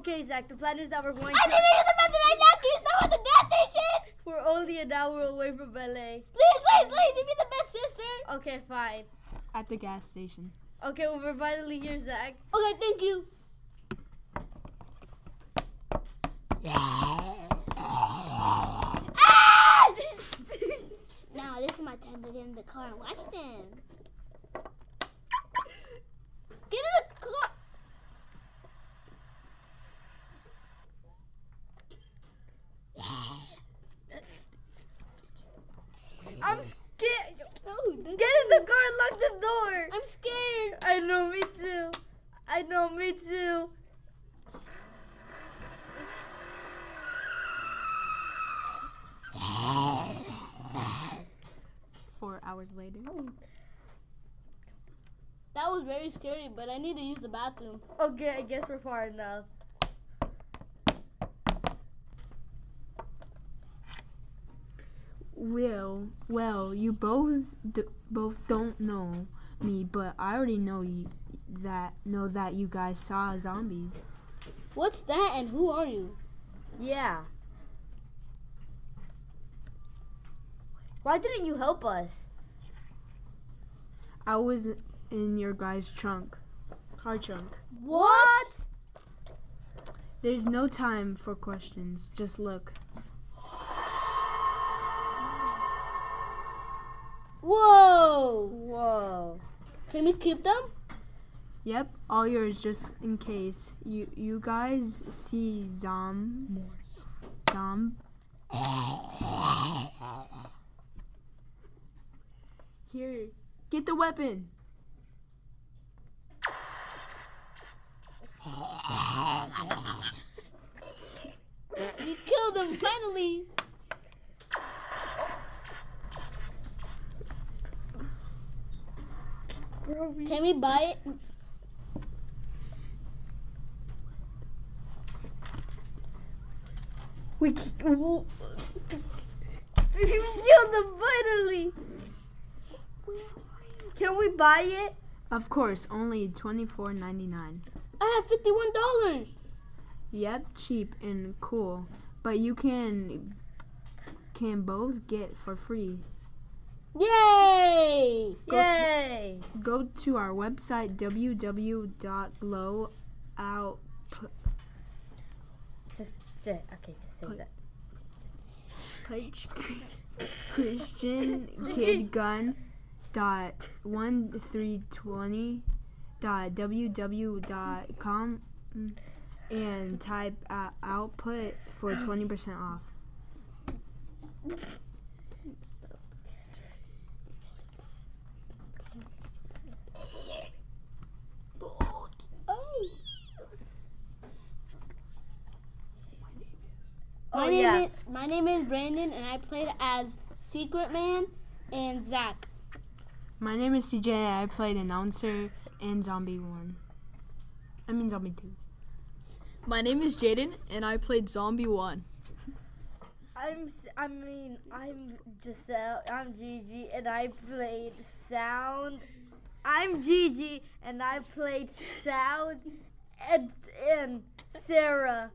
Okay, Zach. The plan is that we're going. I to... need to use the bathroom right now. Can you stop at the gas station? We're only an hour away from LA. Please, please, please. You be the best sister. Okay, fine. At the gas station. Okay, well, we're finally here, Zach. Okay, thank you. Ah! now this is my time to get in the car and watch them. Get in the car. I'm scared. Oh, this Get in the car and lock the door. I'm scared. I know, me too. I know, me too. Four hours later. That was very scary, but I need to use the bathroom. Okay, I guess we're far enough. Well, well, you both d- both don't know me, but I already know you that know that you guys saw zombies. What's that and who are you? Yeah. Why didn't you help us? I was in your guys' trunk, car trunk. What? There's no time for questions. Just look. Whoa! Whoa. Can we keep them? Yep, all yours just in case. You you guys see zom zom Here, get the weapon. We killed them finally. Where are we? Can we buy it? We c- w- you killed them finally. Can we buy it? Of course, only twenty four ninety nine. I have fifty-one dollars. Yep, cheap and cool, but you can can both get for free. Yay! Go to- Yay! Go to our website www.blowout Just, just okay, just say Put- that. Christian Kid Gun dot one three twenty dot www dot com and type uh, output for twenty percent off. Oh, my Oh, name yeah. is my name is Brandon, and I played as Secret Man and Zach. My name is CJ. I played announcer in Zombie One. I mean Zombie Two. My name is Jaden, and I played Zombie 1. I'm. I mean, I'm Giselle. I'm Gigi, and I played sound. I'm Gigi, and I played sound, and and Sarah.